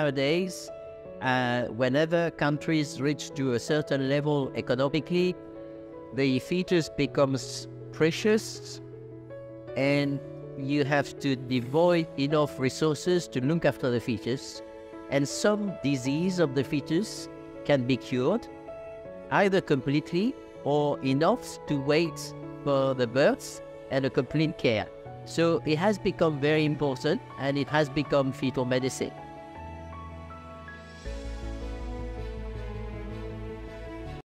nowadays, uh, whenever countries reach to a certain level economically, the fetus becomes precious and you have to devote enough resources to look after the fetus. And some disease of the fetus can be cured either completely or enough to wait for the birth and a complete care. So it has become very important and it has become fetal medicine.